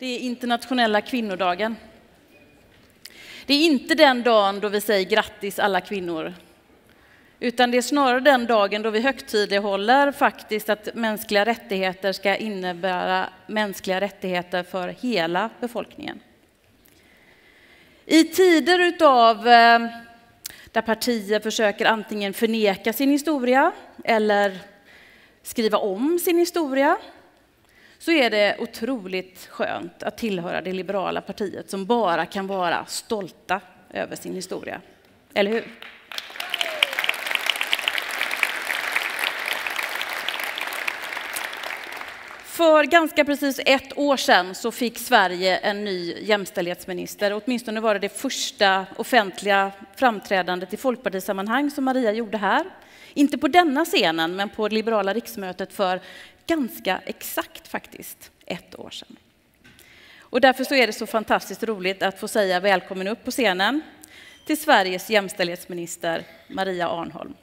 Det är internationella kvinnodagen. Det är inte den dagen då vi säger grattis alla kvinnor, utan det är snarare den dagen då vi högtidlighåller faktiskt att mänskliga rättigheter ska innebära mänskliga rättigheter för hela befolkningen. I tider utav eh, där partier försöker antingen förneka sin historia eller skriva om sin historia så är det otroligt skönt att tillhöra det liberala partiet som bara kan vara stolta över sin historia. Eller hur? För ganska precis ett år sedan så fick Sverige en ny jämställdhetsminister. Åtminstone var det det första offentliga framträdandet i folkpartisammanhang som Maria gjorde här. Inte på denna scenen, men på liberala riksmötet för ganska exakt faktiskt ett år sedan. Och därför så är det så fantastiskt roligt att få säga välkommen upp på scenen till Sveriges jämställdhetsminister Maria Arnholm.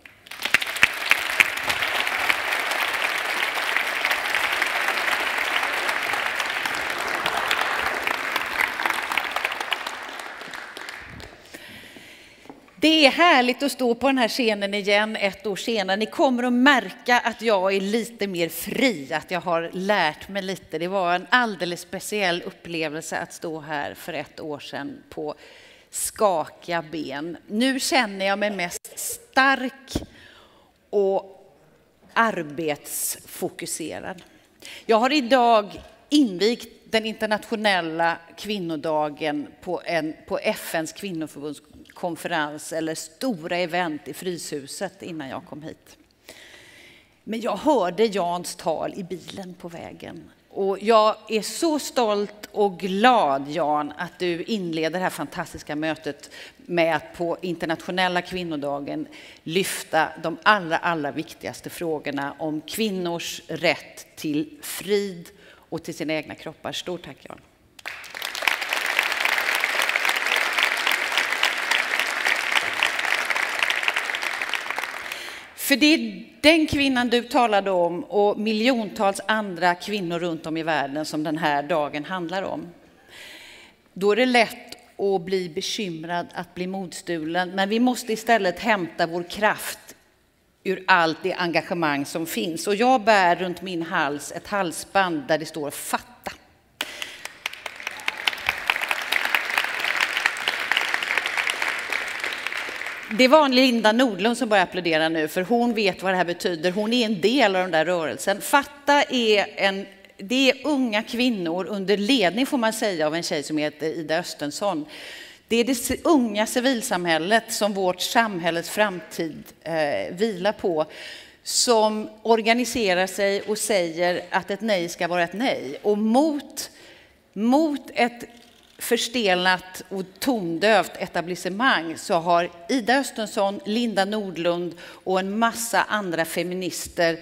Det är härligt att stå på den här scenen igen ett år senare. Ni kommer att märka att jag är lite mer fri, att jag har lärt mig lite. Det var en alldeles speciell upplevelse att stå här för ett år sedan på skakiga ben. Nu känner jag mig mest stark och arbetsfokuserad. Jag har idag invigt den internationella kvinnodagen på, en, på FNs kvinnoförbunds konferens eller stora event i Fryshuset innan jag kom hit. Men jag hörde Jans tal i bilen på vägen. Och jag är så stolt och glad, Jan, att du inleder det här fantastiska mötet med att på internationella kvinnodagen lyfta de allra, allra viktigaste frågorna om kvinnors rätt till frid och till sina egna kroppar. Stort tack, Jan. För det är den kvinnan du talade om och miljontals andra kvinnor runt om i världen som den här dagen handlar om. Då är det lätt att bli bekymrad, att bli modstulen, men vi måste istället hämta vår kraft ur allt det engagemang som finns. Och jag bär runt min hals ett halsband där det står fatta. Det var Linda Nordlund som började applådera nu, för hon vet vad det här betyder. Hon är en del av den där rörelsen. Fatta är en det är unga kvinnor under ledning får man säga av en tjej som heter Ida Östensson. Det är det unga civilsamhället som vårt samhälles framtid eh, vilar på som organiserar sig och säger att ett nej ska vara ett nej. Och mot, mot ett förstelnat och tondövt etablissemang så har Ida Östensson, Linda Nordlund och en massa andra feminister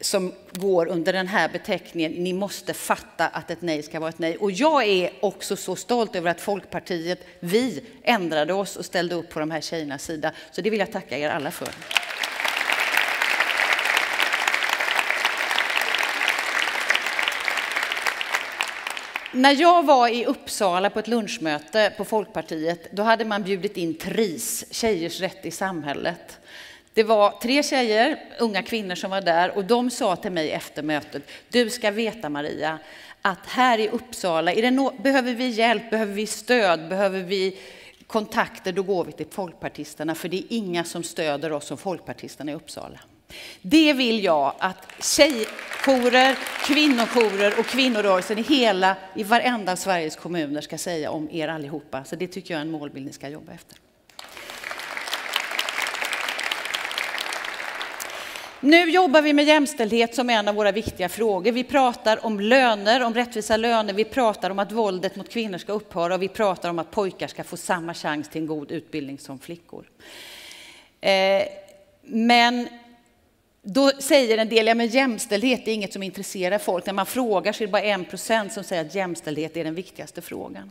som går under den här beteckningen, ni måste fatta att ett nej ska vara ett nej. Och jag är också så stolt över att Folkpartiet, vi ändrade oss och ställde upp på de här tjejernas sida. Så det vill jag tacka er alla för. När jag var i Uppsala på ett lunchmöte på Folkpartiet, då hade man bjudit in TRIS, Tjejers rätt i samhället. Det var tre tjejer, unga kvinnor som var där och de sa till mig efter mötet, du ska veta Maria, att här i Uppsala, är no behöver vi hjälp, behöver vi stöd, behöver vi kontakter, då går vi till folkpartisterna, för det är inga som stöder oss som folkpartisterna i Uppsala. Det vill jag att tjejjourer, kvinnojourer och kvinnorörelsen i hela, i varenda Sveriges kommuner ska säga om er allihopa. Så det tycker jag är en målbild ni ska jobba efter. Nu jobbar vi med jämställdhet som en av våra viktiga frågor. Vi pratar om löner, om rättvisa löner, vi pratar om att våldet mot kvinnor ska upphöra och vi pratar om att pojkar ska få samma chans till en god utbildning som flickor. Eh, men då säger en del, ja men jämställdhet är inget som intresserar folk. När man frågar så är det bara en procent som säger att jämställdhet är den viktigaste frågan.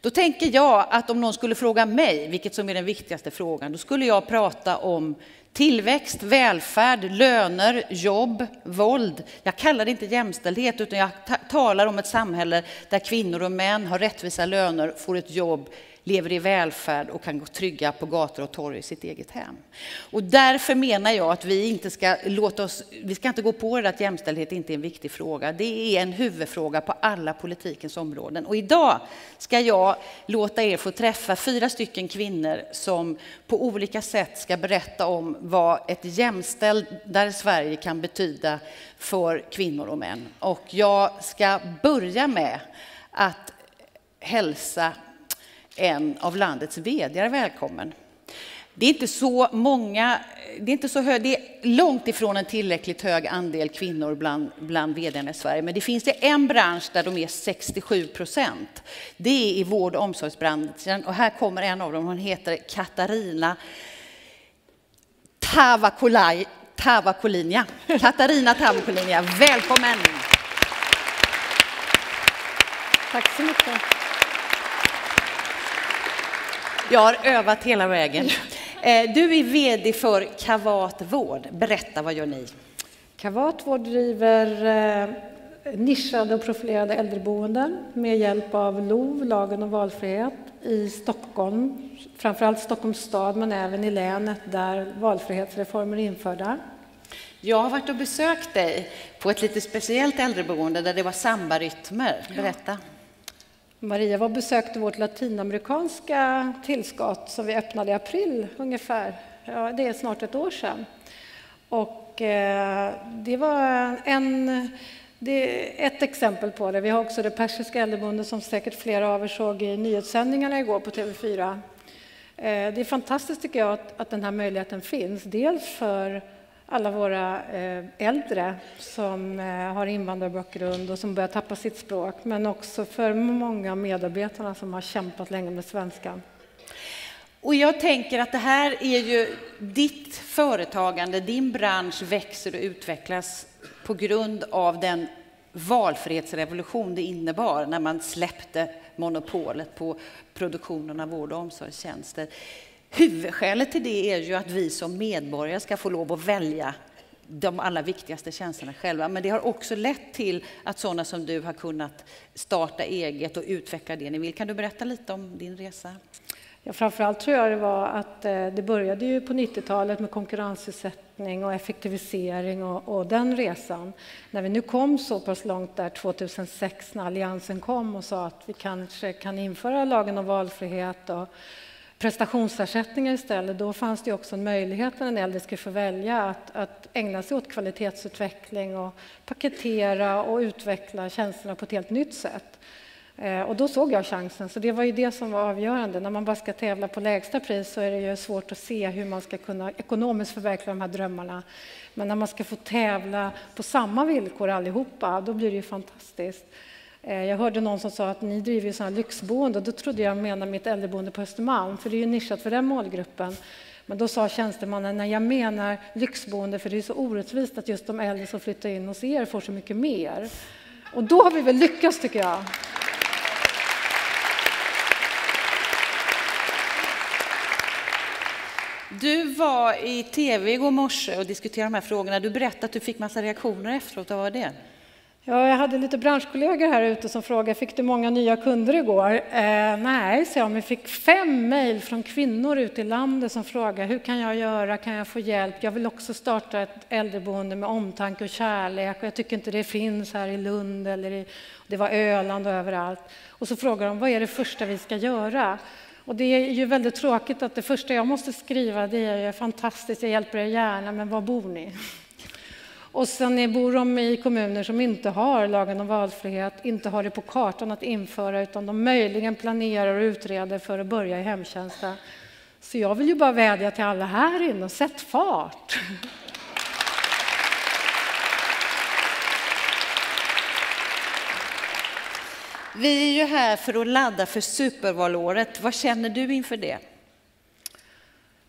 Då tänker jag att om någon skulle fråga mig vilket som är den viktigaste frågan, då skulle jag prata om Tillväxt, välfärd, löner, jobb, våld. Jag kallar det inte jämställdhet utan jag talar om ett samhälle där kvinnor och män har rättvisa löner, får ett jobb, lever i välfärd och kan gå trygga på gator och torg i sitt eget hem. Och därför menar jag att vi inte ska låta oss, vi ska inte gå på det att jämställdhet inte är en viktig fråga. Det är en huvudfråga på alla politikens områden. Och idag ska jag låta er få träffa fyra stycken kvinnor som på olika sätt ska berätta om vad ett jämställdare Sverige kan betyda för kvinnor och män. Och jag ska börja med att hälsa en av landets vd välkommen. Det är inte så många, det är inte så hög, det är långt ifrån en tillräckligt hög andel kvinnor bland, bland vd i Sverige. Men det finns det en bransch där de är 67 procent. Det är i vård och omsorgsbranschen och här kommer en av dem. Hon heter Katarina Tavakolaj, Tavakolinia. Katarina Tavakolinia, välkommen! Tack så mycket. Jag har övat hela vägen. Eh, du är VD för Kavat Vård. Berätta, vad gör ni? Kavat Vård driver eh, nischade och profilerade äldreboenden med hjälp av LOV, lagen om valfrihet, i Stockholm. Framförallt Stockholms stad, men även i länet där valfrihetsreformer är införda. Jag har varit och besökt dig på ett lite speciellt äldreboende där det var sambarytmer. Berätta. Maria var besökte vårt latinamerikanska tillskott som vi öppnade i april ungefär. Ja, det är snart ett år sedan. Och eh, det var en, det är ett exempel på det. Vi har också det persiska äldreboendet som säkert flera av er såg i nyhetssändningarna igår på TV4. Eh, det är fantastiskt tycker jag att, att den här möjligheten finns. Dels för alla våra eh, äldre som eh, har invandrarbakgrund och som börjar tappa sitt språk, men också för många av medarbetarna som har kämpat länge med svenskan. Och jag tänker att det här är ju ditt företagande, din bransch växer och utvecklas på grund av den valfrihetsrevolution det innebar när man släppte monopolet på produktionen av vård och omsorgstjänster. Huvudskälet till det är ju att vi som medborgare ska få lov att välja de allra viktigaste tjänsterna själva. Men det har också lett till att sådana som du har kunnat starta eget och utveckla det ni vill. Kan du berätta lite om din resa? Ja, framförallt tror jag det var att eh, det började ju på 90-talet med konkurrensutsättning och effektivisering och, och, den resan. När vi nu kom så pass långt där 2006 när Alliansen kom och sa att vi kanske kan införa lagen om valfrihet och prestationsersättningar istället, då fanns det också en möjlighet när den äldre skulle få välja att, att ägna sig åt kvalitetsutveckling och paketera och utveckla tjänsterna på ett helt nytt sätt. Eh, och då såg jag chansen, så det var ju det som var avgörande. När man bara ska tävla på lägsta pris så är det ju svårt att se hur man ska kunna ekonomiskt förverkliga de här drömmarna. Men när man ska få tävla på samma villkor allihopa, då blir det ju fantastiskt. Eh, jag hörde någon som sa att ni driver sådana lyxboende och då trodde jag menade mitt äldreboende på Östermalm, för det är ju nischat för den målgruppen. Men då sa tjänstemannen, när jag menar lyxboende, för det är så orättvist att just de äldre som flyttar in hos er får så mycket mer. Och då har vi väl lyckats tycker jag. Du var i tv igår morse och diskuterade de här frågorna. Du berättade att du fick massa reaktioner efteråt. Vad var det? Ja, jag hade lite branschkollegor här ute som frågade, fick du många nya kunder igår? Eh, nej, sa jag, men fick fem mejl från kvinnor ute i landet som frågade, hur kan jag göra, kan jag få hjälp? Jag vill också starta ett äldreboende med omtanke och kärlek och jag tycker inte det finns här i Lund eller i, det var Öland och överallt. Och så frågade de, vad är det första vi ska göra? Och det är ju väldigt tråkigt att det första jag måste skriva det är fantastiskt, jag hjälper er gärna, men var bor ni? Och sen bor de i kommuner som inte har lagen om valfrihet, inte har det på kartan att införa, utan de möjligen planerar och utreder för att börja i hemtjänsten. Så jag vill ju bara vädja till alla här inne, sätt fart! Vi är ju här för att ladda för supervalåret. Vad känner du inför det?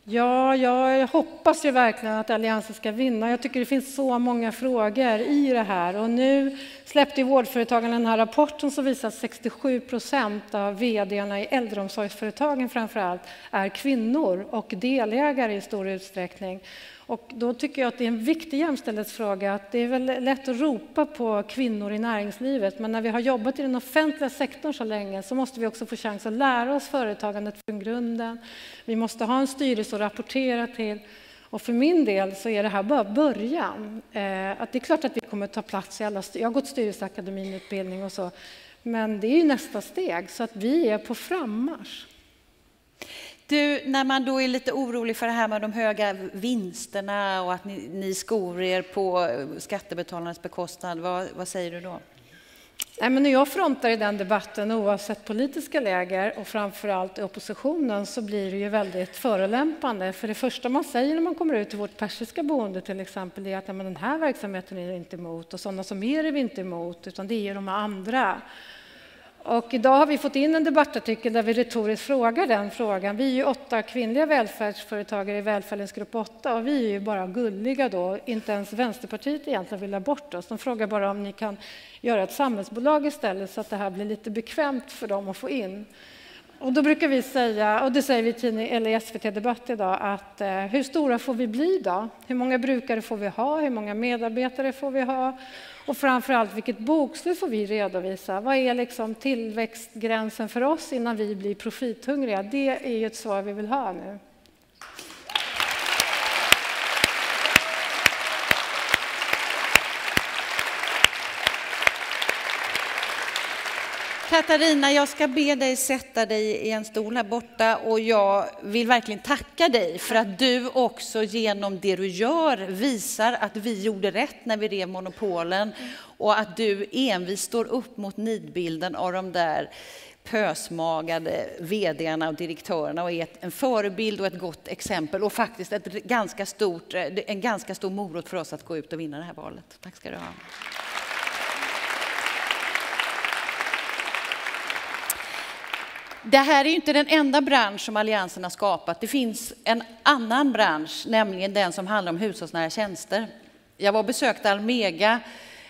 Ja, jag hoppas ju verkligen att Alliansen ska vinna. Jag tycker det finns så många frågor i det här. Och nu släppte Vårdföretagen den här rapporten som visar att 67 procent av vdarna i äldreomsorgsföretagen framför allt är kvinnor och delägare i stor utsträckning. Och då tycker jag att det är en viktig jämställdhetsfråga. Att det är väl lätt att ropa på kvinnor i näringslivet, men när vi har jobbat i den offentliga sektorn så länge så måste vi också få chans att lära oss företagandet från grunden. Vi måste ha en styrelse att rapportera till. Och för min del så är det här bara början. Eh, att det är klart att vi kommer att ta plats i alla... Jag har gått styrelseakademin-utbildning och så, men det är ju nästa steg, så att vi är på frammarsch. Du, när man då är lite orolig för det här med de höga vinsterna och att ni, ni skor er på skattebetalarnas bekostnad, vad, vad säger du då? Nej, men när jag frontar i den debatten, oavsett politiska läger och framförallt i oppositionen, så blir det ju väldigt förolämpande. För det första man säger när man kommer ut till vårt persiska boende till exempel, är att ja, men den här verksamheten är vi inte emot och sådana som er är vi inte emot, utan det är de andra. Och idag har vi fått in en debattartikel där vi retoriskt frågar den frågan. Vi är ju åtta kvinnliga välfärdsföretagare i välfärdens grupp 8 och vi är ju bara gulliga då. Inte ens Vänsterpartiet egentligen vill ha bort oss. De frågar bara om ni kan göra ett samhällsbolag istället så att det här blir lite bekvämt för dem att få in. Och då brukar vi säga, och det säger vi i, tidning, eller i SVT Debatt idag, att eh, hur stora får vi bli då? Hur många brukare får vi ha? Hur många medarbetare får vi ha? Och framför allt, vilket bokslut får vi redovisa? Vad är liksom tillväxtgränsen för oss innan vi blir profithungriga? Det är ju ett svar vi vill ha nu. Katarina, jag ska be dig sätta dig i en stol här borta och jag vill verkligen tacka dig för att du också genom det du gör visar att vi gjorde rätt när vi rev monopolen och att du envist står upp mot nidbilden av de där pösmagade vdarna och direktörerna och är en förebild och ett gott exempel och faktiskt ett ganska stort, en ganska stor morot för oss att gå ut och vinna det här valet. Tack ska du ha. Det här är inte den enda bransch som Alliansen har skapat. Det finns en annan bransch, nämligen den som handlar om hushållsnära tjänster. Jag var och besökte Almega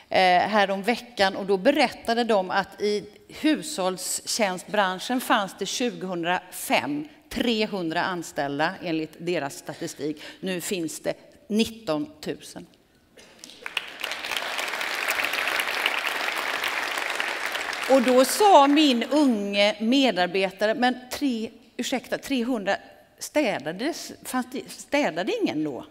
eh, här om veckan och då berättade de att i hushållstjänstbranschen fanns det 2005 300 anställda enligt deras statistik. Nu finns det 19 000. Och då sa min unge medarbetare, men tre, ursäkta, 300 städades, fanns det, städade ingen då?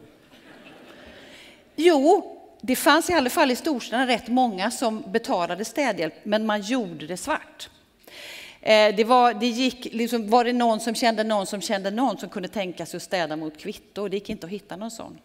Jo, det fanns i alla fall i storstäderna rätt många som betalade städhjälp, men man gjorde det svart. Eh, det var, det gick, liksom, var det någon som kände någon som kände någon som kunde tänka sig att städa mot kvitto? Det gick inte att hitta någon sån.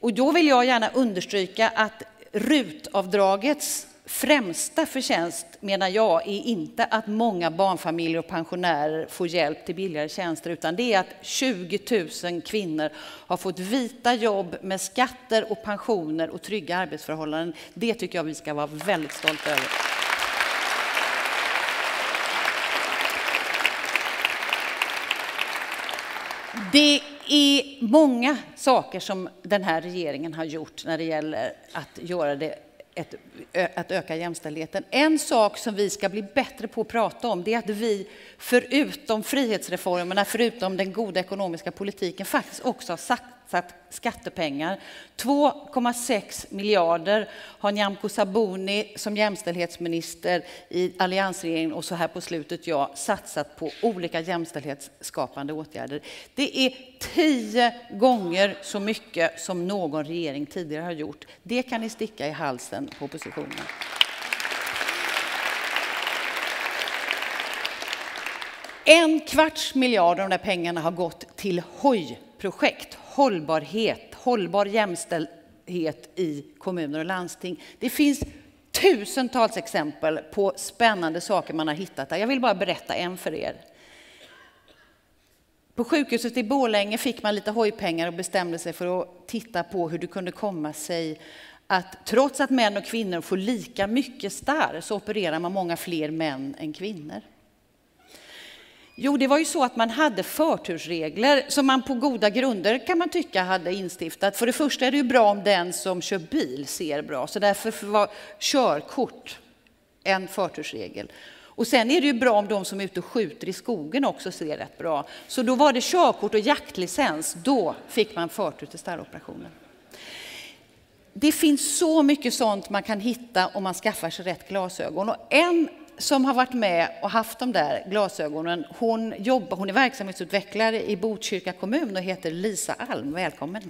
Och då vill jag gärna understryka att rutavdragets främsta förtjänst, menar jag, är inte att många barnfamiljer och pensionärer får hjälp till billigare tjänster, utan det är att 20 000 kvinnor har fått vita jobb med skatter och pensioner och trygga arbetsförhållanden. Det tycker jag vi ska vara väldigt stolta över. Det är många saker som den här regeringen har gjort när det gäller att göra det ett, att öka jämställdheten. En sak som vi ska bli bättre på att prata om, det är att vi förutom frihetsreformerna, förutom den goda ekonomiska politiken, faktiskt också har satsat skattepengar. 2,6 miljarder har Nyamko Sabuni som jämställdhetsminister i alliansregeringen och så här på slutet jag satsat på olika jämställdhetsskapande åtgärder. Det är tio gånger så mycket som någon regering tidigare har gjort. Det kan ni sticka i halsen på oppositionen. En kvarts miljard av de där pengarna har gått till HOJ projekt, hållbarhet, hållbar jämställdhet i kommuner och landsting. Det finns tusentals exempel på spännande saker man har hittat där. Jag vill bara berätta en för er. På sjukhuset i Borlänge fick man lite hojpengar och bestämde sig för att titta på hur det kunde komma sig att trots att män och kvinnor får lika mycket starr så opererar man många fler män än kvinnor. Jo, det var ju så att man hade förtursregler som man på goda grunder kan man tycka hade instiftat. För det första är det ju bra om den som kör bil ser bra, så därför var körkort en förtursregel. Och sen är det ju bra om de som är ute och skjuter i skogen också ser rätt bra. Så då var det körkort och jaktlicens, då fick man förtur till starroperationen. Det finns så mycket sånt man kan hitta om man skaffar sig rätt glasögon. Och en som har varit med och haft de där glasögonen, hon, jobbar, hon är verksamhetsutvecklare i Botkyrka kommun och heter Lisa Alm. Välkommen!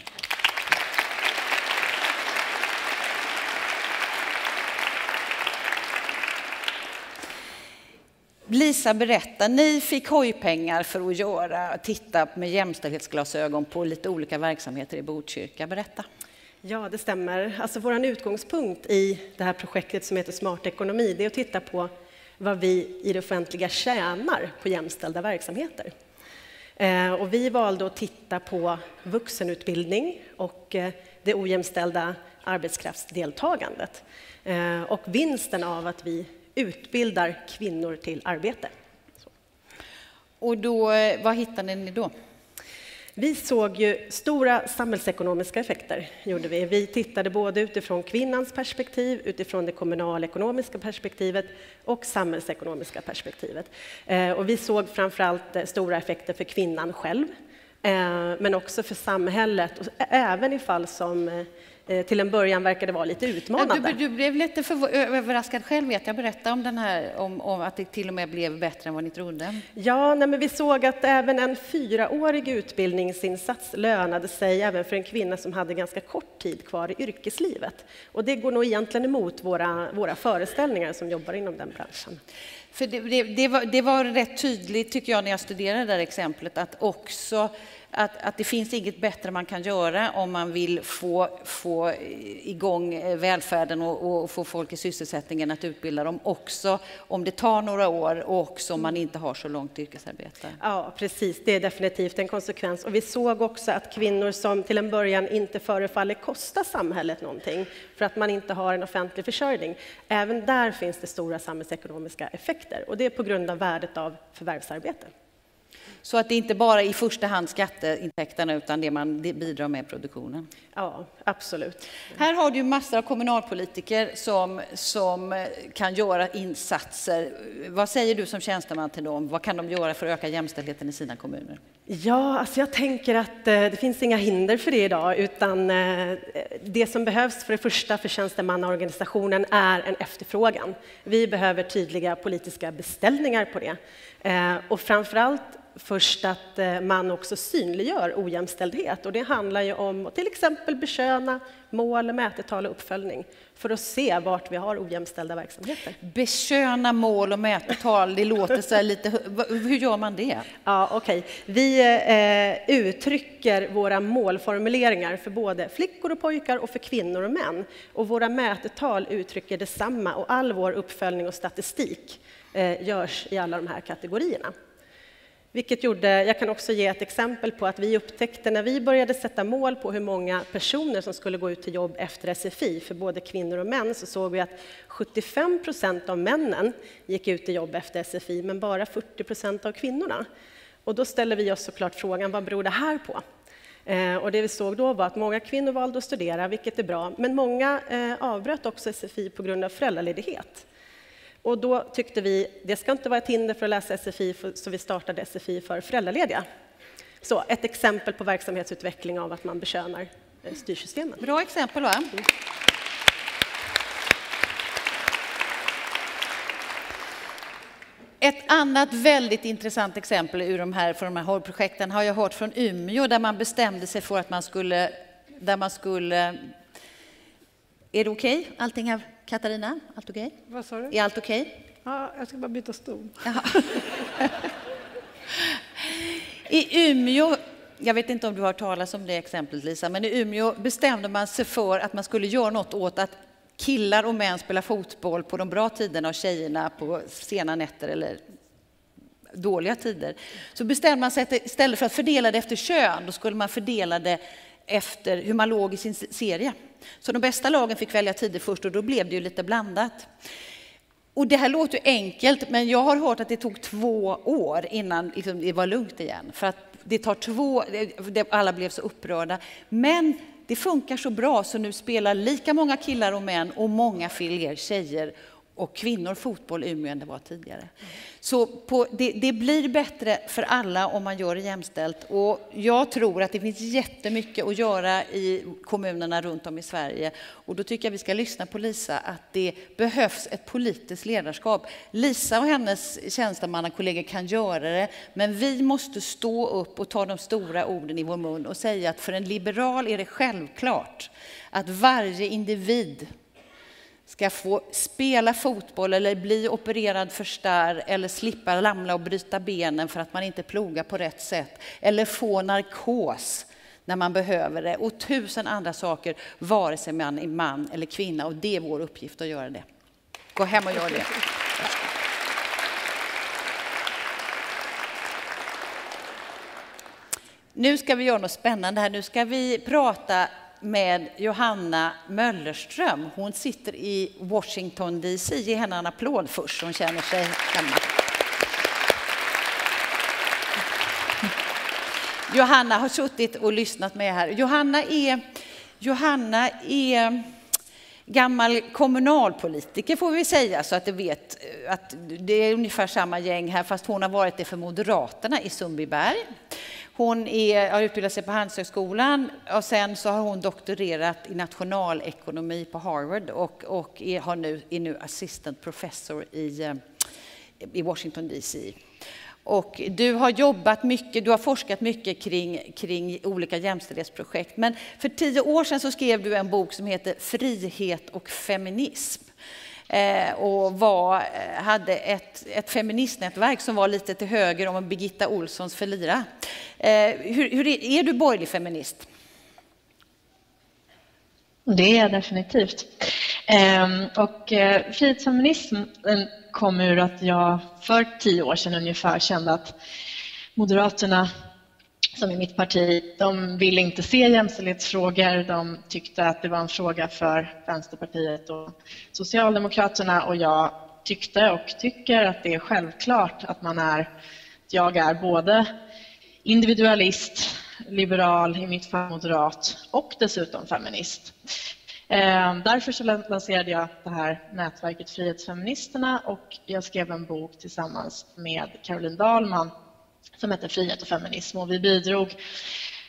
Lisa, berätta, ni fick hojpengar för att göra, titta med jämställdhetsglasögon på lite olika verksamheter i Botkyrka. Berätta. Ja, det stämmer. Alltså, vår utgångspunkt i det här projektet som heter Smart ekonomi, det är att titta på vad vi i det offentliga tjänar på jämställda verksamheter. Eh, och vi valde att titta på vuxenutbildning och eh, det ojämställda arbetskraftsdeltagandet eh, och vinsten av att vi utbildar kvinnor till arbete. Och då, vad hittade ni då? Vi såg ju stora samhällsekonomiska effekter. Gjorde vi. vi tittade både utifrån kvinnans perspektiv, utifrån det kommunalekonomiska perspektivet och samhällsekonomiska perspektivet. Eh, och vi såg framförallt eh, stora effekter för kvinnan själv, eh, men också för samhället, och även i fall som till en början verkade vara lite utmanande. Du, du blev lite överraskad själv, vet jag. Berätta om, den här, om, om, att det till och med blev bättre än vad ni trodde. Ja, nej, men vi såg att även en fyraårig utbildningsinsats lönade sig även för en kvinna som hade ganska kort tid kvar i yrkeslivet. Och det går nog egentligen emot våra, våra föreställningar som jobbar inom den branschen. För det, det, det, var, det var rätt tydligt, tycker jag, när jag studerade det där exemplet, att också att, att det finns inget bättre man kan göra om man vill få, få igång eh, välfärden och, och få folk i sysselsättningen att utbilda dem också om det tar några år och också om man inte har så långt yrkesarbete. Ja, precis. Det är definitivt en konsekvens. Och vi såg också att kvinnor som till en början inte förefaller kosta samhället någonting för att man inte har en offentlig försörjning, även där finns det stora samhällsekonomiska effekter och det är på grund av värdet av förvärvsarbete. Så att det inte bara i första hand skatteintäkterna utan det man bidrar med i produktionen. Ja, absolut. Här har du massor av kommunalpolitiker som, som kan göra insatser. Vad säger du som tjänsteman till dem? Vad kan de göra för att öka jämställdheten i sina kommuner? Ja, alltså jag tänker att eh, det finns inga hinder för det idag, utan eh, det som behövs för det första för tjänstemannaorganisationen är en efterfrågan. Vi behöver tydliga politiska beställningar på det. Eh, och framför allt först att eh, man också synliggör ojämställdhet. Och det handlar ju om till exempel beköna mål, mätetal och uppföljning för att se vart vi har ojämställda verksamheter. Beköna mål och mätetal, det låter så lite... Hur gör man det? Ja, okay. Vi eh, uttrycker våra målformuleringar för både flickor och pojkar och för kvinnor och män. Och våra mätetal uttrycker detsamma och all vår uppföljning och statistik eh, görs i alla de här kategorierna. Vilket gjorde, jag kan också ge ett exempel på att vi upptäckte när vi började sätta mål på hur många personer som skulle gå ut till jobb efter SFI, för både kvinnor och män, så såg vi att 75 procent av männen gick ut till jobb efter SFI, men bara 40 procent av kvinnorna. Och då ställer vi oss såklart frågan, vad beror det här på? Eh, och det vi såg då var att många kvinnor valde att studera, vilket är bra, men många eh, avbröt också SFI på grund av föräldraledighet. Och då tyckte vi, det ska inte vara ett hinder för att läsa SFI, så vi startade SFI för föräldralediga. Så ett exempel på verksamhetsutveckling av att man bekönar eh, styrsystemen. Bra exempel, va? Mm. Ett annat väldigt intressant exempel ur de här, från de här projekten har jag hört från Umeå där man bestämde sig för att man skulle, där man skulle är det okej, okay? allting här? Katarina, allt okej? Okay? Vad sa du? Är allt okej? Okay? Ja, jag ska bara byta stol. I Umeå, jag vet inte om du har hört talas om det exemplet Lisa, men i Umeå bestämde man sig för att man skulle göra något åt att killar och män spelar fotboll på de bra tiderna och tjejerna på sena nätter eller dåliga tider. Så bestämde man sig att istället för att fördela det efter kön, då skulle man fördela det efter hur man låg i sin serie. Så de bästa lagen fick välja tider först och då blev det ju lite blandat. Och det här låter ju enkelt, men jag har hört att det tog två år innan liksom, det var lugnt igen. För att det tar två, alla blev så upprörda. Men det funkar så bra så nu spelar lika många killar och män och många fler tjejer och kvinnor fotboll i Umeå än det var tidigare. Så på, det, det, blir bättre för alla om man gör det jämställt. Och jag tror att det finns jättemycket att göra i kommunerna runt om i Sverige. Och då tycker jag vi ska lyssna på Lisa, att det behövs ett politiskt ledarskap. Lisa och hennes tjänstemannakollegor kan göra det, men vi måste stå upp och ta de stora orden i vår mun och säga att för en liberal är det självklart att varje individ ska få spela fotboll eller bli opererad för starr eller slippa ramla och bryta benen för att man inte plogar på rätt sätt eller få narkos när man behöver det och tusen andra saker, vare sig man är man eller kvinna och det är vår uppgift att göra det. Gå hem och gör det. Nu ska vi göra något spännande här. Nu ska vi prata med Johanna Möllerström. Hon sitter i Washington DC. Ge henne en applåd först så hon känner sig hemma. Johanna har suttit och lyssnat med här. Johanna är, Johanna är gammal kommunalpolitiker får vi säga så att du vet att det är ungefär samma gäng här fast hon har varit det för Moderaterna i Sundbyberg. Hon är, har utbildat sig på Handelshögskolan och sen så har hon doktorerat i nationalekonomi på Harvard och, och är, har nu, är nu assistant professor i, eh, i Washington DC. Och du har jobbat mycket, du har forskat mycket kring, kring olika jämställdhetsprojekt. Men för tio år sedan så skrev du en bok som heter Frihet och feminism. Eh, och var, eh, hade ett, ett feministnätverk som var lite till höger om Birgitta Olssons Felira. Eh, hur, hur är, är, du borgerlig feminist? Det är jag definitivt. Ehm, och frihetsfeminism kom ur att jag för tio år sedan ungefär kände att Moderaterna som i mitt parti, de ville inte se jämställdhetsfrågor. De tyckte att det var en fråga för Vänsterpartiet och Socialdemokraterna och jag tyckte och tycker att det är självklart att man är, jag är både individualist, liberal, i mitt fall moderat och dessutom feminist. Eh, därför så lanserade jag det här nätverket Frihetsfeministerna och jag skrev en bok tillsammans med Caroline Dahlman som heter Frihet och feminism och vi bidrog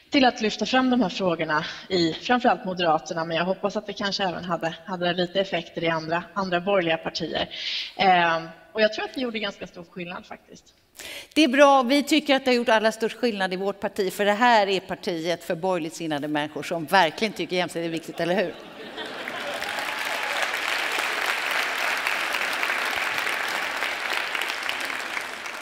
till att lyfta fram de här frågorna i framförallt Moderaterna, men jag hoppas att det kanske även hade, hade lite effekter i andra, andra borgerliga partier. Eh, och jag tror att det gjorde ganska stor skillnad faktiskt. Det är bra. Vi tycker att det har gjort allra störst skillnad i vårt parti, för det här är partiet för borgerligt sinnade människor som verkligen tycker jämställdhet är viktigt, eller hur?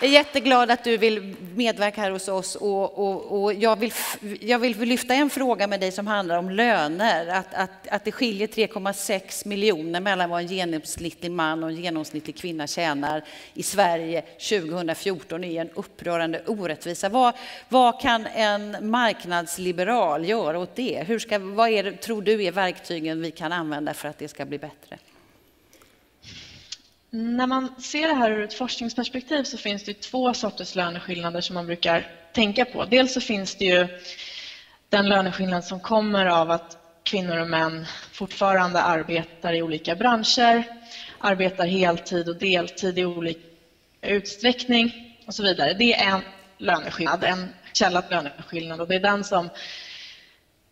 Jag är jätteglad att du vill medverka här hos oss och, och, och jag, vill, jag vill lyfta en fråga med dig som handlar om löner. Att, att, att det skiljer 3,6 miljoner mellan vad en genomsnittlig man och en genomsnittlig kvinna tjänar i Sverige 2014 är en upprörande orättvisa. Vad, vad kan en marknadsliberal göra åt det? Hur ska, vad är, tror du är verktygen vi kan använda för att det ska bli bättre? När man ser det här ur ett forskningsperspektiv så finns det två sorters löneskillnader som man brukar tänka på. Dels så finns det ju den löneskillnad som kommer av att kvinnor och män fortfarande arbetar i olika branscher, arbetar heltid och deltid i olika utsträckning och så vidare. Det är en löneskillnad, en källa till löneskillnad och det är den som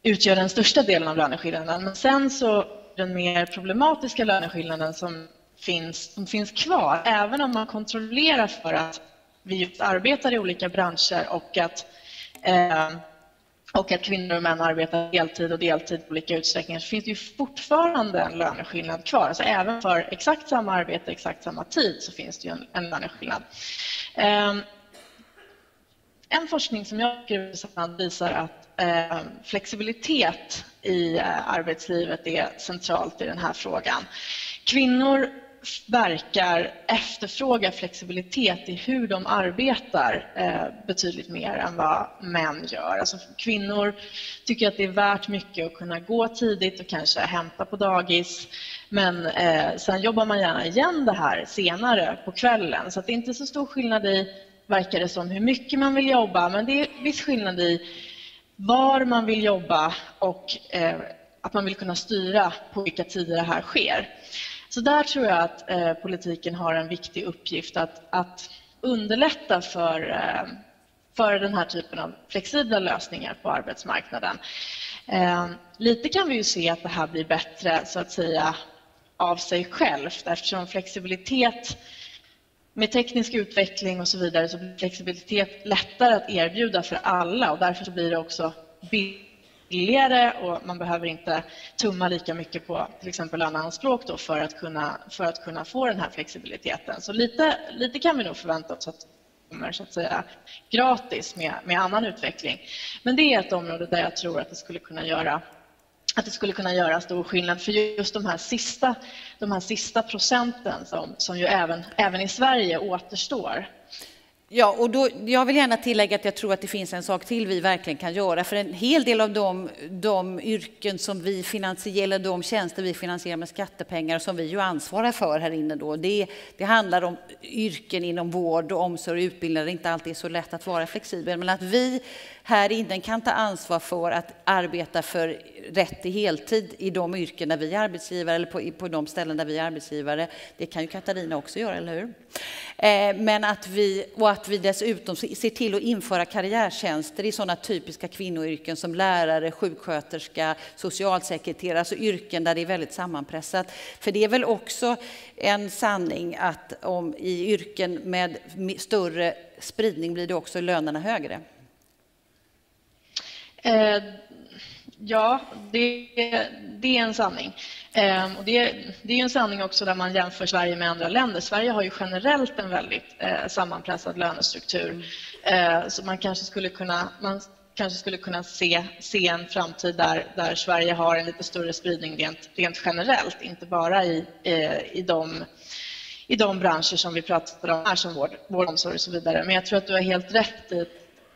utgör den största delen av löneskillnaden. Men sen så den mer problematiska löneskillnaden som finns, som finns kvar, även om man kontrollerar för att vi just arbetar i olika branscher och att, eh, och att kvinnor och män arbetar deltid och deltid i olika utsträckningar så finns det ju fortfarande en löneskillnad kvar. Alltså även för exakt samma arbete, exakt samma tid så finns det ju en, en löneskillnad. Eh, en forskning som jag tycker visar att eh, flexibilitet i eh, arbetslivet är centralt i den här frågan. Kvinnor verkar efterfråga flexibilitet i hur de arbetar eh, betydligt mer än vad män gör. Alltså kvinnor tycker att det är värt mycket att kunna gå tidigt och kanske hämta på dagis men eh, sen jobbar man gärna igen det här senare på kvällen så det är inte så stor skillnad i, verkar det som, hur mycket man vill jobba men det är viss skillnad i var man vill jobba och eh, att man vill kunna styra på vilka tider det här sker. Så där tror jag att eh, politiken har en viktig uppgift att, att underlätta för, eh, för den här typen av flexibla lösningar på arbetsmarknaden. Eh, lite kan vi ju se att det här blir bättre så att säga av sig självt eftersom flexibilitet med teknisk utveckling och så vidare så blir flexibilitet lättare att erbjuda för alla och därför så blir det också billigare och man behöver inte tumma lika mycket på till exempel löneanspråk då för, att kunna, för att kunna få den här flexibiliteten. Så lite, lite kan vi nog förvänta oss att kommer så att säga gratis med, med annan utveckling. Men det är ett område där jag tror att det skulle kunna göra att det skulle kunna göra stor skillnad för just de här sista, de här sista procenten som, som ju även, även i Sverige återstår. Ja, och då, jag vill gärna tillägga att jag tror att det finns en sak till vi verkligen kan göra. För en hel del av de, de yrken som vi finansierar, eller de tjänster vi finansierar med skattepengar, som vi ju ansvarar för här inne då, det, det handlar om yrken inom vård och omsorg och utbildning där det inte alltid är så lätt att vara flexibel. Men att vi här inne kan ta ansvar för att arbeta för rätt till heltid i de yrken där vi är arbetsgivare eller på, på de ställen där vi är arbetsgivare. Det kan ju Katarina också göra, eller hur? Eh, men att vi, och att vi dessutom ser till att införa karriärtjänster i sådana typiska kvinnoyrken som lärare, sjuksköterska, socialsekreterare, alltså yrken där det är väldigt sammanpressat. För det är väl också en sanning att om i yrken med större spridning blir det också lönerna högre. Eh, ja, det, det, är en sanning. Eh, och det, det, är en sanning också där man jämför Sverige med andra länder. Sverige har ju generellt en väldigt eh, sammanpressad lönestruktur. Eh, så man kanske skulle kunna, man kanske skulle kunna se, se en framtid där, där Sverige har en lite större spridning rent, rent generellt, inte bara i, eh, i de i de branscher som vi pratar om här som vård, vård omsorg och så vidare. Men jag tror att du har helt rätt i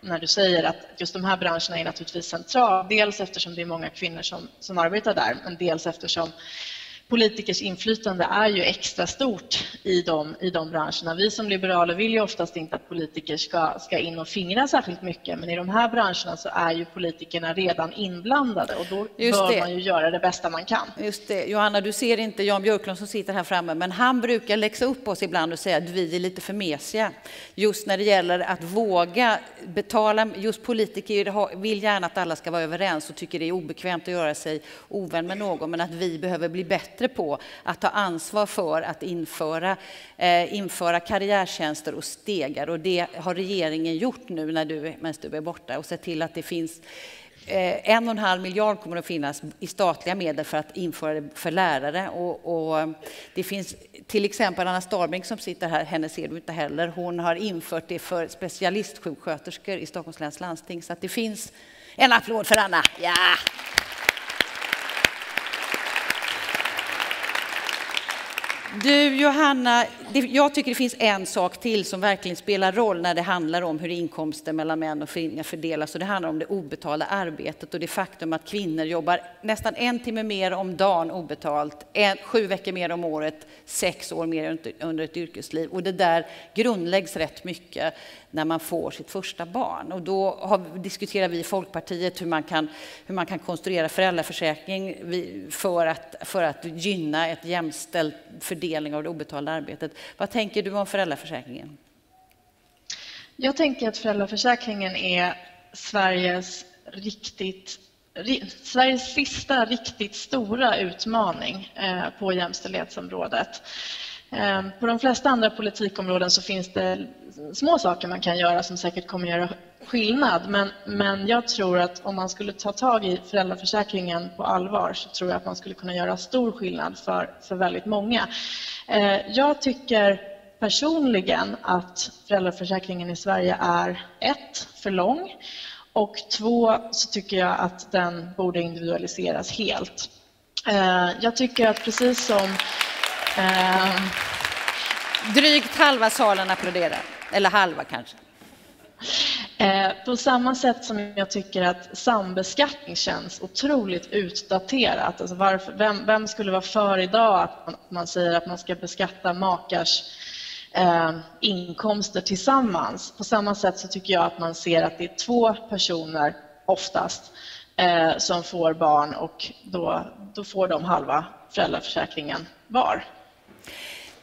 när du säger att just de här branscherna är naturligtvis centrala. Dels eftersom det är många kvinnor som, som arbetar där, men dels eftersom politikers inflytande är ju extra stort i de, i de branscherna. Vi som liberaler vill ju oftast inte att politiker ska, ska in och fingra särskilt mycket, men i de här branscherna så är ju politikerna redan inblandade och då Just bör det. man ju göra det bästa man kan. Just det. Johanna, du ser inte Jan Björklund som sitter här framme, men han brukar läxa upp oss ibland och säga att vi är lite för mesiga. Just när det gäller att våga betala, just politiker vill gärna att alla ska vara överens och tycker det är obekvämt att göra sig ovän med någon, men att vi behöver bli bättre bättre på att ta ansvar för att införa, eh, införa karriärtjänster och stegar. Och det har regeringen gjort nu när du, medan du är borta och sett till att det finns eh, en och en halv miljard kommer att finnas i statliga medel för att införa det för lärare. Och, och det finns till exempel Anna Starbrink som sitter här, henne ser du inte heller. Hon har infört det för specialistsjuksköterskor i Stockholms läns landsting. Så att det finns en applåd för Anna. Ja! Du Johanna, jag tycker det finns en sak till som verkligen spelar roll när det handlar om hur inkomster mellan män och kvinnor fördelas. Och det handlar om det obetalda arbetet och det faktum att kvinnor jobbar nästan en timme mer om dagen obetalt, en, sju veckor mer om året, sex år mer under ett yrkesliv. Och det där grundläggs rätt mycket när man får sitt första barn. Och då har, diskuterar vi i Folkpartiet hur man kan, hur man kan konstruera föräldraförsäkring för att, för att gynna ett jämställd fördelning av det obetalda arbetet. Vad tänker du om föräldraförsäkringen? Jag tänker att föräldraförsäkringen är Sveriges riktigt Sveriges sista riktigt stora utmaning eh, på jämställdhetsområdet. Eh, på de flesta andra politikområden så finns det små saker man kan göra som säkert kommer göra skillnad. Men, men jag tror att om man skulle ta tag i föräldraförsäkringen på allvar så tror jag att man skulle kunna göra stor skillnad för, för väldigt många. Eh, jag tycker personligen att föräldraförsäkringen i Sverige är ett, för lång och två, så tycker jag att den borde individualiseras helt. Eh, jag tycker att precis som eh, drygt halva salen applåderar, eller halva kanske. Eh, på samma sätt som jag tycker att sambeskattning känns otroligt utdaterat. Alltså varför, vem, vem, skulle vara för idag att man, man säger att man ska beskatta makars eh, inkomster tillsammans? På samma sätt så tycker jag att man ser att det är två personer oftast eh, som får barn och då, då får de halva föräldraförsäkringen var.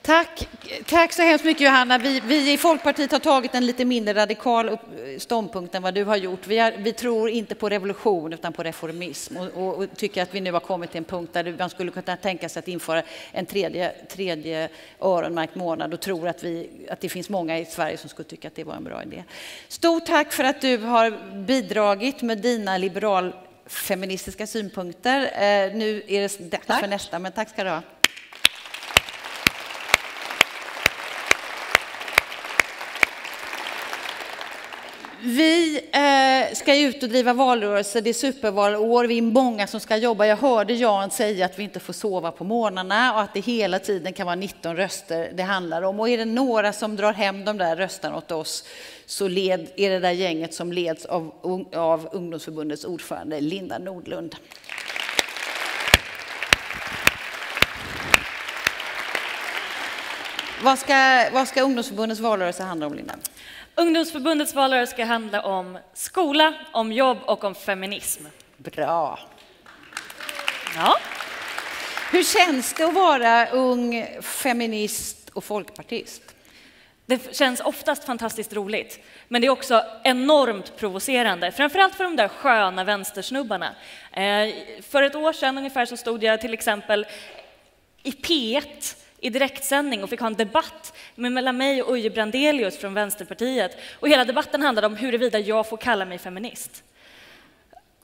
Tack, tack så hemskt mycket Johanna. Vi, vi, i Folkpartiet har tagit en lite mindre radikal upp, ståndpunkt än vad du har gjort. Vi, är, vi tror inte på revolution utan på reformism och, och, och, tycker att vi nu har kommit till en punkt där man skulle kunna tänka sig att införa en tredje, tredje öronmärkt månad och tror att, vi, att det finns många i Sverige som skulle tycka att det var en bra idé. Stort tack för att du har bidragit med dina liberal feministiska synpunkter. Eh, nu är det dags för nästa, men tack ska du ha. Vi eh, ska ut och driva valrörelse, det är supervalår, vi är många som ska jobba. Jag hörde Jan säga att vi inte får sova på morgnarna och att det hela tiden kan vara 19 röster det handlar om. Och är det några som drar hem de där rösterna åt oss så led, är det där gänget som leds av, av ungdomsförbundets ordförande Linda Nordlund. Vad ska, vad ska ungdomsförbundets valrörelse handla om, Linda? Ungdomsförbundets valrörelse ska handla om skola, om jobb och om feminism. Bra. Ja. Hur känns det att vara ung feminist och folkpartist? Det känns oftast fantastiskt roligt, men det är också enormt provocerande, framförallt för de där sköna vänstersnubbarna. Eh, för ett år sedan ungefär så stod jag till exempel i P1 i direktsändning och fick ha en debatt mellan mig och Uje Brandelius från Vänsterpartiet. Och hela debatten handlade om huruvida jag får kalla mig feminist.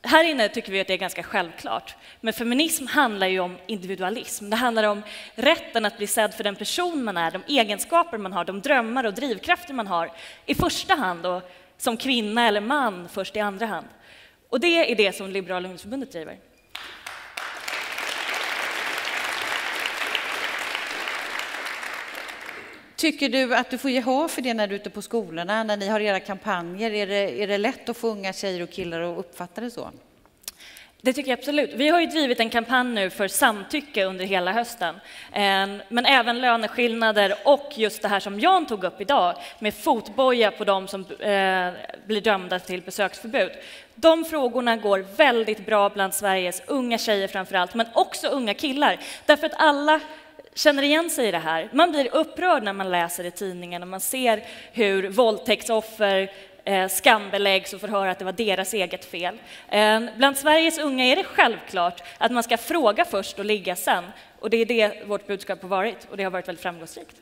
Här inne tycker vi att det är ganska självklart, men feminism handlar ju om individualism. Det handlar om rätten att bli sedd för den person man är, de egenskaper man har, de drömmar och drivkrafter man har i första hand och som kvinna eller man först i andra hand. Och det är det som Liberala ungdomsförbundet driver. Tycker du att du får gehör för det när du är ute på skolorna, när ni har era kampanjer? Är det, är det lätt att få unga tjejer och killar att uppfatta det så? Det tycker jag absolut. Vi har ju drivit en kampanj nu för samtycke under hela hösten. Ehm, men även löneskillnader och just det här som Jan tog upp idag med fotboja på de som eh, blir dömda till besöksförbud. De frågorna går väldigt bra bland Sveriges unga tjejer framför allt, men också unga killar. Därför att alla känner igen sig i det här. Man blir upprörd när man läser i tidningen och man ser hur våldtäktsoffer eh, skambeläggs och får höra att det var deras eget fel. Eh, bland Sveriges unga är det självklart att man ska fråga först och ligga sen. Och det är det vårt budskap har varit och det har varit väldigt framgångsrikt.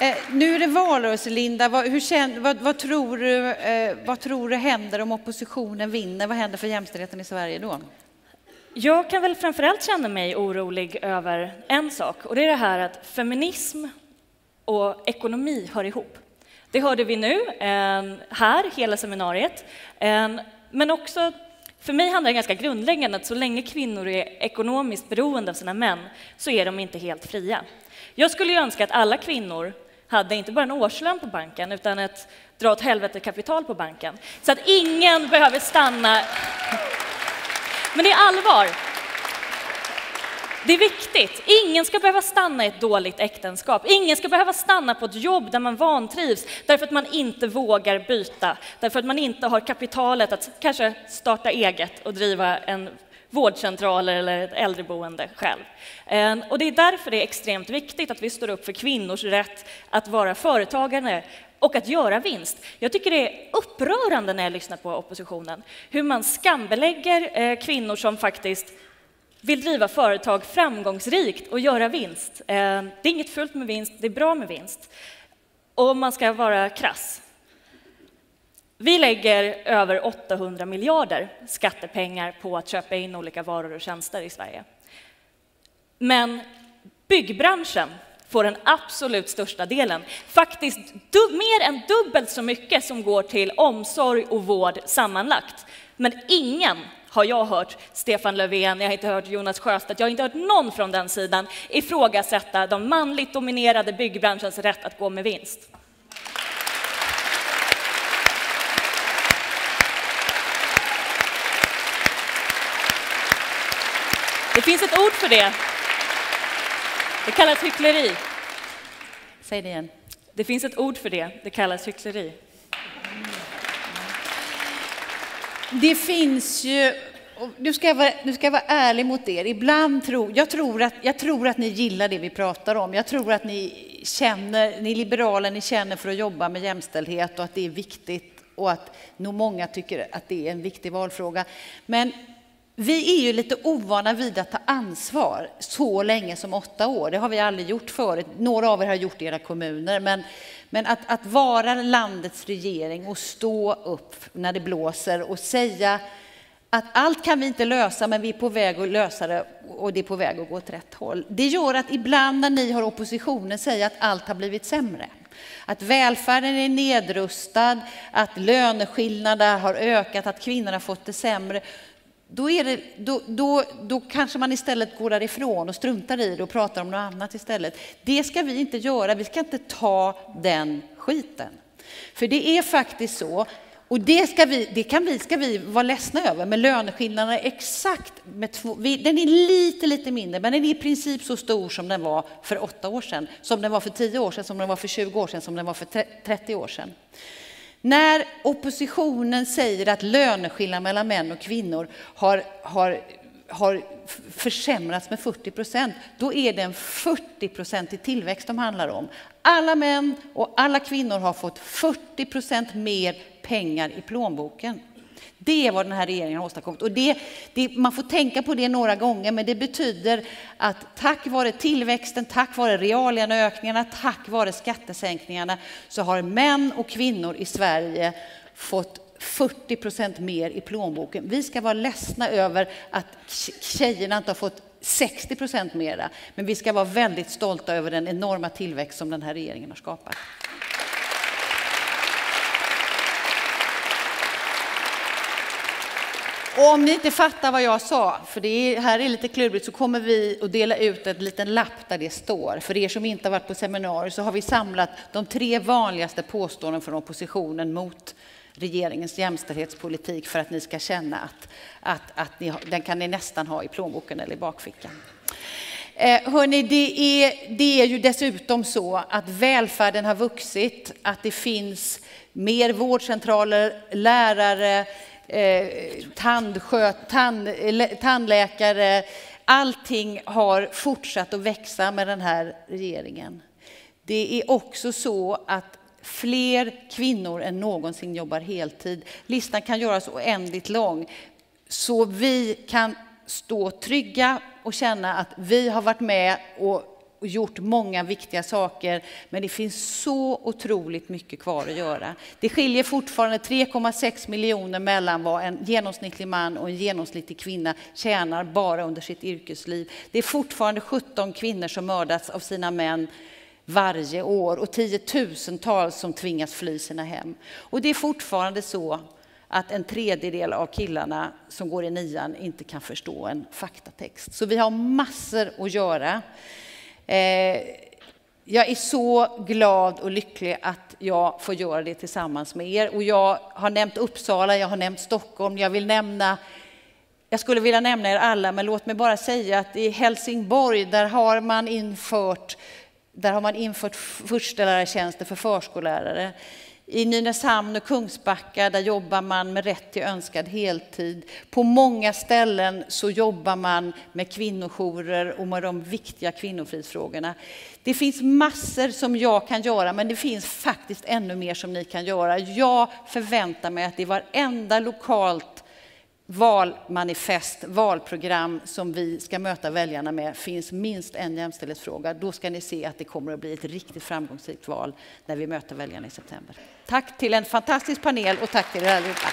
Eh, nu är det valrörelse, Linda. Vad, hur, vad, vad, tror du, eh, vad tror du händer om oppositionen vinner? Vad händer för jämställdheten i Sverige då? Jag kan väl framförallt känna mig orolig över en sak och det är det här att feminism och ekonomi hör ihop. Det hörde vi nu här, hela seminariet. Men också, för mig handlar det ganska grundläggande att så länge kvinnor är ekonomiskt beroende av sina män så är de inte helt fria. Jag skulle önska att alla kvinnor hade inte bara en årslön på banken utan ett dra åt helvete kapital på banken. Så att ingen behöver stanna. Men det är allvar. Det är viktigt. Ingen ska behöva stanna i ett dåligt äktenskap. Ingen ska behöva stanna på ett jobb där man vantrivs därför att man inte vågar byta, därför att man inte har kapitalet att kanske starta eget och driva en vårdcentraler eller ett äldreboende själv. Ehm, och det är därför det är extremt viktigt att vi står upp för kvinnors rätt att vara företagare och att göra vinst. Jag tycker det är upprörande när jag lyssnar på oppositionen, hur man skambelägger eh, kvinnor som faktiskt vill driva företag framgångsrikt och göra vinst. Ehm, det är inget fult med vinst, det är bra med vinst. Och om man ska vara krass vi lägger över 800 miljarder skattepengar på att köpa in olika varor och tjänster i Sverige. Men byggbranschen får den absolut största delen. Faktiskt mer än dubbelt så mycket som går till omsorg och vård sammanlagt. Men ingen har jag hört Stefan Löfven, jag har inte hört Jonas Sjöstedt, jag har inte hört någon från den sidan ifrågasätta de manligt dominerade byggbranschens rätt att gå med vinst. Det finns ett ord för det. Det kallas hyckleri. Säg det igen. Det finns ett ord för det. Det kallas hyckleri. Det finns ju nu, ska jag vara, nu ska jag vara ärlig mot er. Ibland tror jag, tror att, jag tror att ni gillar det vi pratar om. Jag tror att ni känner, ni liberaler, ni känner för att jobba med jämställdhet och att det är viktigt och att nog många tycker att det är en viktig valfråga. Men vi är ju lite ovana vid att ta ansvar så länge som åtta år. Det har vi aldrig gjort förut. Några av er har gjort det i era kommuner. Men, men att, att vara landets regering och stå upp när det blåser och säga att allt kan vi inte lösa, men vi är på väg att lösa det och det är på väg att gå åt rätt håll. Det gör att ibland när ni har oppositionen säger att allt har blivit sämre, att välfärden är nedrustad, att löneskillnader har ökat, att kvinnor har fått det sämre, då, det, då, då, då, kanske man istället går därifrån och struntar i det och pratar om något annat istället. Det ska vi inte göra, vi ska inte ta den skiten. För det är faktiskt så, och det, ska vi, det kan vi, ska vi vara ledsna över, men löneskillnaderna är exakt, med två, den är lite, lite mindre, men den är i princip så stor som den var för åtta år sedan, som den var för tio år sedan, som den var för 20 år sedan, som den var för 30 år sedan. När oppositionen säger att löneskillnaden mellan män och kvinnor har, har, har försämrats med 40 procent, då är det en 40 procentig tillväxt de handlar om. Alla män och alla kvinnor har fått 40 procent mer pengar i plånboken. Det är vad den här regeringen har åstadkommit. Och det, det, man får tänka på det några gånger, men det betyder att tack vare tillväxten, tack vare reallöneökningarna, tack vare skattesänkningarna så har män och kvinnor i Sverige fått 40 procent mer i plånboken. Vi ska vara ledsna över att tjejerna inte har fått 60 procent mera, men vi ska vara väldigt stolta över den enorma tillväxt som den här regeringen har skapat. Och om ni inte fattar vad jag sa, för det är, här är lite klurigt, så kommer vi att dela ut en liten lapp där det står. För er som inte har varit på seminarier så har vi samlat de tre vanligaste påståenden från oppositionen mot regeringens jämställdhetspolitik för att ni ska känna att, att, att ni, den kan ni nästan ha i plånboken eller i bakfickan. Eh, hörni, det är, det är ju dessutom så att välfärden har vuxit, att det finns mer vårdcentraler, lärare, eh, tandsköt, tand, tandläkare. Allting har fortsatt att växa med den här regeringen. Det är också så att fler kvinnor än någonsin jobbar heltid. Listan kan göras oändligt lång. Så vi kan stå trygga och känna att vi har varit med och och gjort många viktiga saker, men det finns så otroligt mycket kvar att göra. Det skiljer fortfarande 3,6 miljoner mellan vad en genomsnittlig man och en genomsnittlig kvinna tjänar bara under sitt yrkesliv. Det är fortfarande 17 kvinnor som mördats av sina män varje år och tiotusentals som tvingas fly sina hem. Och det är fortfarande så att en tredjedel av killarna som går i nian inte kan förstå en faktatext. Så vi har massor att göra. Eh, jag är så glad och lycklig att jag får göra det tillsammans med er. Och jag har nämnt Uppsala, jag har nämnt Stockholm, jag vill nämna jag skulle vilja nämna er alla, men låt mig bara säga att i Helsingborg, där har man infört, där har man infört förstelärartjänster för förskollärare. I Nynäshamn och Kungsbacka där jobbar man med rätt till önskad heltid. På många ställen så jobbar man med kvinnojourer och med de viktiga kvinnofridsfrågorna. Det finns massor som jag kan göra, men det finns faktiskt ännu mer som ni kan göra. Jag förväntar mig att i varenda lokalt valmanifest, valprogram som vi ska möta väljarna med finns minst en jämställdhetsfråga. Då ska ni se att det kommer att bli ett riktigt framgångsrikt val när vi möter väljarna i september. Tack till en fantastisk panel och tack till er allihopa.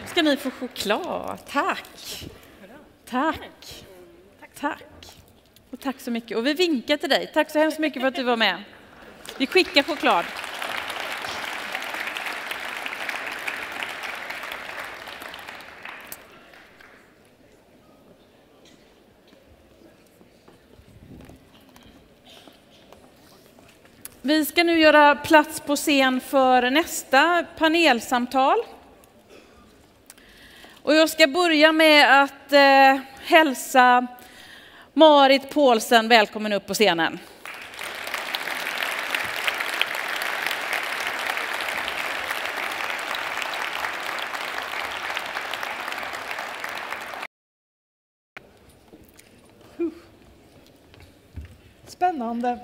Nu ska ni få choklad. Tack. Tack. Tack. Och tack så mycket. Och vi vinkar till dig. Tack så hemskt mycket för att du var med. Vi skickar choklad. Vi ska nu göra plats på scen för nästa panelsamtal. Och jag ska börja med att eh, hälsa Marit Paulsen, välkommen upp på scenen. Spännande.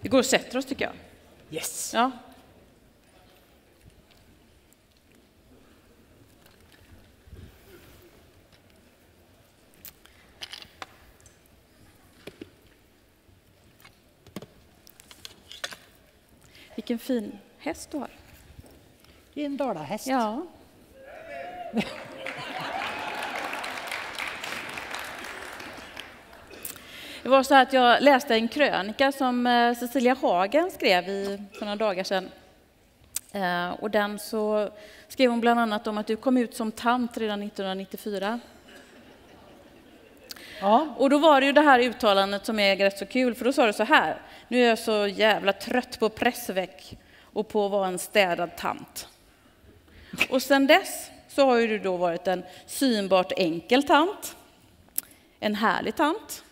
Vi går och sätter oss tycker jag. Yes. Ja. Vilken fin häst du har. Det är en dalahäst. Ja. Det var så att jag läste en krönika som eh, Cecilia Hagen skrev i, för några dagar sedan. Eh, och den så skrev hon bland annat om att du kom ut som tant redan 1994. Ja. Och då var det ju det här uttalandet som är rätt så kul, för då sa du så här. Nu är jag så jävla trött på pressveck och på att vara en städad tant. Och sen dess så har ju du då varit en synbart enkel tant, en härlig tant,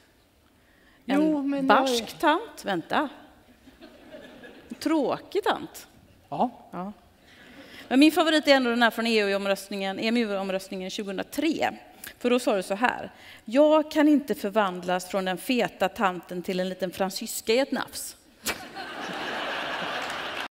en Jo, men jag- barsk tant, vänta, en tråkig tant. ja. Ja. Men min favorit är ändå den här från EU-omröstningen, EMU-omröstningen 2003. För då sa du så här. Jag kan inte förvandlas från den feta tanten till en liten fransyska i ett nafs.